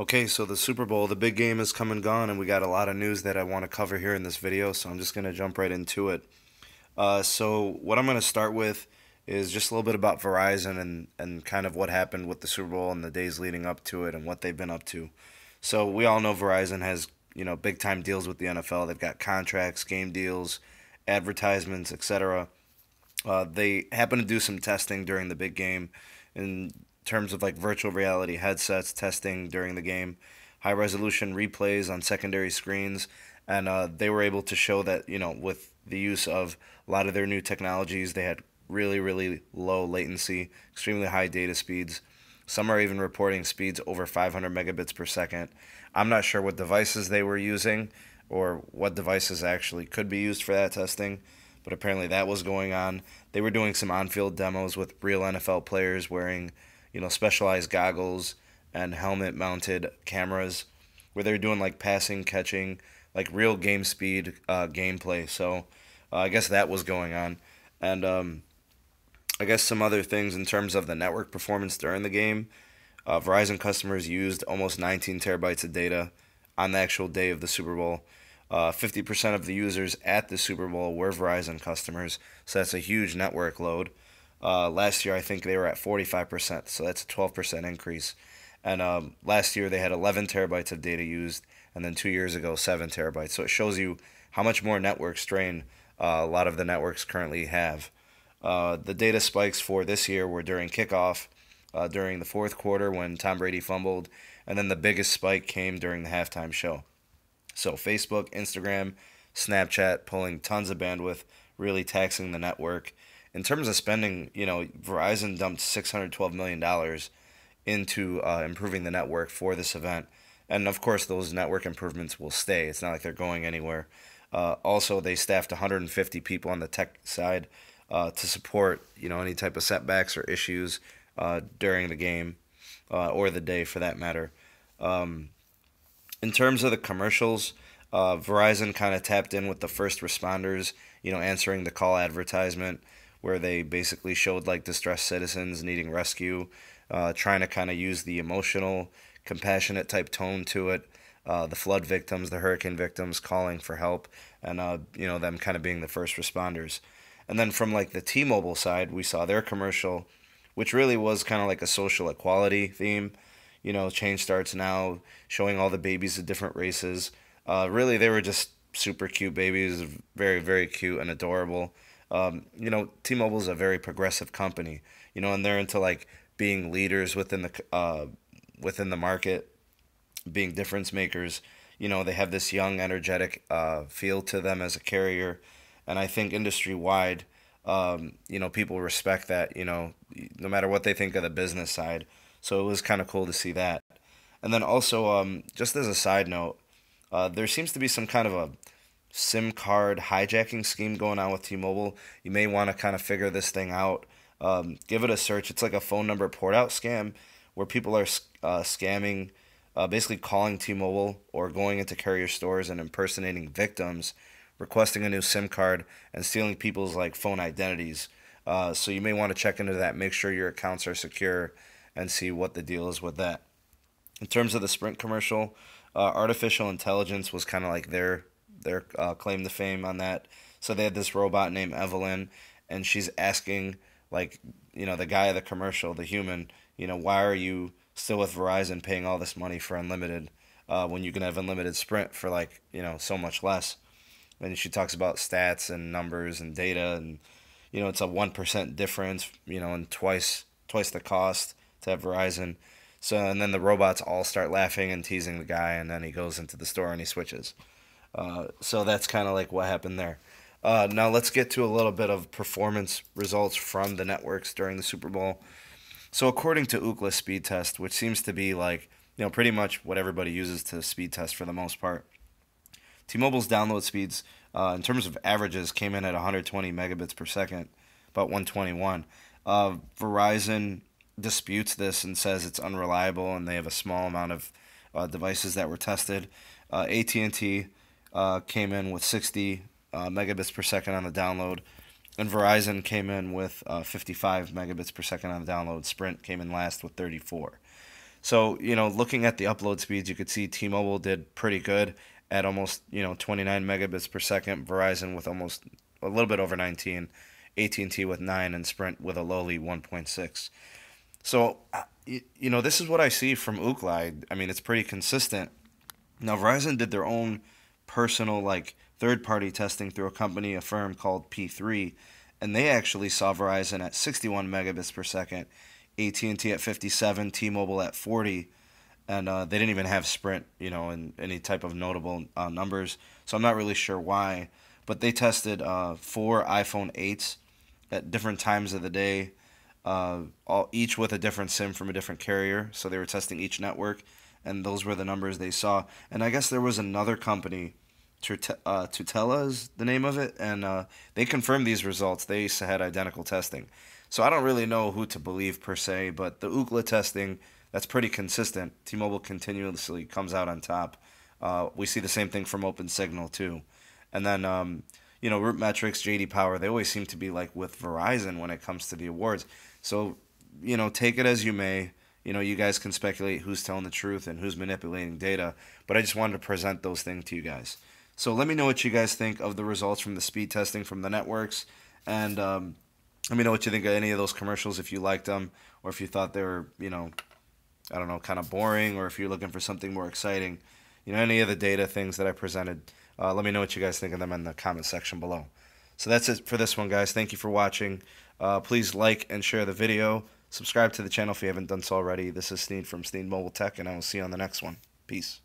Okay, so the Super Bowl, the big game is come and gone, and we got a lot of news that I want to cover here in this video, so I'm just going to jump right into it. Uh, so, what I'm going to start with is just a little bit about Verizon and, and kind of what happened with the Super Bowl and the days leading up to it and what they've been up to. So, we all know Verizon has, you know, big time deals with the NFL. They've got contracts, game deals, advertisements, etc. Uh, they happen to do some testing during the big game in terms of like virtual reality headsets testing during the game, high resolution replays on secondary screens, and uh, they were able to show that you know with the use of a lot of their new technologies, they had really really low latency, extremely high data speeds. Some are even reporting speeds over 500 megabits per second. I'm not sure what devices they were using or what devices actually could be used for that testing, but apparently that was going on. They were doing some on field demos with real NFL players wearing you know, specialized goggles and helmet mounted cameras where they're doing like passing, catching, like real game speed uh, gameplay. So uh, I guess that was going on. And um, I guess some other things in terms of the network performance during the game. Uh, Verizon customers used almost 19 terabytes of data on the actual day of the Super Bowl. Uh, 50% of the users at the Super Bowl were Verizon customers, so that's a huge network load. Uh, last year, I think they were at 45%, so that's a 12% increase. And um, last year, they had 11 terabytes of data used, and then two years ago, 7 terabytes. So it shows you how much more network strain uh, a lot of the networks currently have. Uh, the data spikes for this year were during kickoff, uh, during the fourth quarter when Tom Brady fumbled, and then the biggest spike came during the halftime show. So Facebook, Instagram, Snapchat pulling tons of bandwidth, really taxing the network in terms of spending, you know, Verizon dumped $612 million into uh, improving the network for this event. And of course, those network improvements will stay. It's not like they're going anywhere. Uh, also, they staffed 150 people on the tech side uh, to support, you know, any type of setbacks or issues uh, during the game uh, or the day, for that matter. Um, in terms of the commercials, uh, Verizon kind of tapped in with the first responders, you know, answering the call advertisement where they basically showed like distressed citizens needing rescue, uh, trying to kind of use the emotional, compassionate type tone to it. Uh, the flood victims, the hurricane victims calling for help, and uh, you know them kind of being the first responders. And then from like the T-Mobile side, we saw their commercial, which really was kind of like a social equality theme. You know, change starts now, showing all the babies of different races. Uh, really, they were just super cute babies, very very cute and adorable um, you know, T-Mobile is a very progressive company, you know, and they're into like being leaders within the uh, within the market, being difference makers. You know, they have this young, energetic uh, feel to them as a carrier, and I think industry wide, um, you know, people respect that. You know, no matter what they think of the business side. So it was kind of cool to see that. And then also, um, just as a side note, uh, there seems to be some kind of a SIM card hijacking scheme going on with T-Mobile. You may want to kind of figure this thing out. Um, give it a search. It's like a phone number port out scam where people are uh, scamming, uh, basically calling T-Mobile or going into carrier stores and impersonating victims, requesting a new SIM card and stealing people's like phone identities. Uh, so you may want to check into that. Make sure your accounts are secure and see what the deal is with that. In terms of the Sprint commercial, uh, artificial intelligence was kind of like their their uh, claim to fame on that. So they had this robot named Evelyn, and she's asking like you know the guy of the commercial, the human, you know, why are you still with Verizon paying all this money for unlimited uh, when you can have unlimited Sprint for like you know so much less? And she talks about stats and numbers and data, and you know it's a one percent difference, you know, and twice twice the cost to have Verizon. So and then the robots all start laughing and teasing the guy, and then he goes into the store and he switches. Uh, so that's kind of like what happened there. Uh, now let's get to a little bit of performance results from the networks during the Super Bowl. So according to Ookla speed test, which seems to be like you know pretty much what everybody uses to speed test for the most part, T-Mobile's download speeds uh, in terms of averages came in at 120 megabits per second, about 121. Uh, Verizon disputes this and says it's unreliable, and they have a small amount of uh, devices that were tested. Uh, AT&T uh, came in with 60 uh, megabits per second on the download, and Verizon came in with uh, 55 megabits per second on the download. Sprint came in last with 34. So, you know, looking at the upload speeds, you could see T-Mobile did pretty good at almost, you know, 29 megabits per second, Verizon with almost a little bit over 19, AT&T with 9 and Sprint with a lowly 1.6. So, uh, you know, this is what I see from Ookla. I mean, it's pretty consistent. Now, Verizon did their own personal like third-party testing through a company, a firm called P3, and they actually saw Verizon at 61 megabits per second AT&T at 57, T-Mobile at 40, and uh, they didn't even have Sprint, you know, in any type of notable uh, numbers. So I'm not really sure why, but they tested uh, four iPhone 8s at different times of the day, uh, all each with a different SIM from a different carrier. So they were testing each network, and those were the numbers they saw. And I guess there was another company. Uh, Tutela is the name of it, and uh, they confirmed these results. They had identical testing. So I don't really know who to believe per se, but the Ookla testing that's pretty consistent. T-Mobile continuously comes out on top. Uh, we see the same thing from OpenSignal too, and then um, you know Root Metrics, JD Power, they always seem to be like with Verizon when it comes to the awards. So you know take it as you may. You know you guys can speculate who's telling the truth and who's manipulating data, but I just wanted to present those things to you guys. So let me know what you guys think of the results from the speed testing from the networks, and um, let me know what you think of any of those commercials if you liked them or if you thought they were, you know, I don't know, kind of boring or if you're looking for something more exciting. You know, any of the data things that I presented. Uh, let me know what you guys think of them in the comment section below. So that's it for this one, guys. Thank you for watching. Uh, please like and share the video. Subscribe to the channel if you haven't done so already. This is Sneed from Sneed Mobile Tech, and I will see you on the next one. Peace.